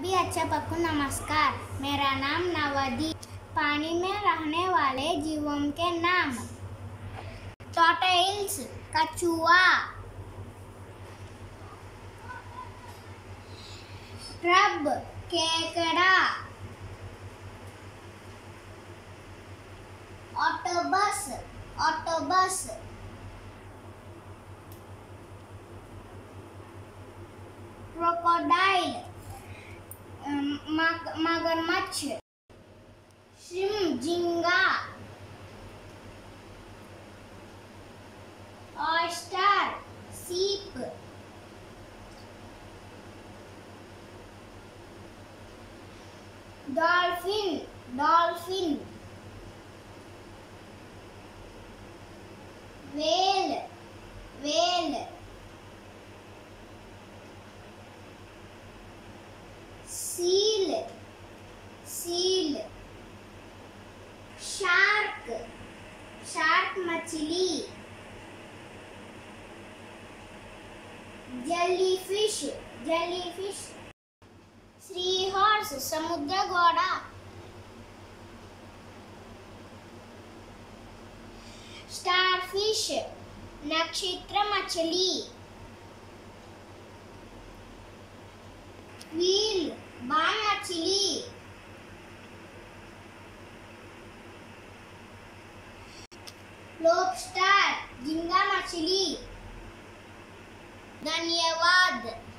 सभी अच्छा पक्कू नमस्कार। मेरा नाम नवदी पानी में रहने वाले जीवों के नाम। टॉटेल्स कछुआ। रब केकड़ा। ऑटोबस ऑटोबस क्रोकोडाइल सीप dolphin dolphin whale whale seal seal shark shark मछली jellyfish jellyfish. Sea horse समुद्र घोड़ा स्टारफिश नक्षत्र मछली व्हील बाण मछली लोबस्टर झींगा मछली धन्यवाद।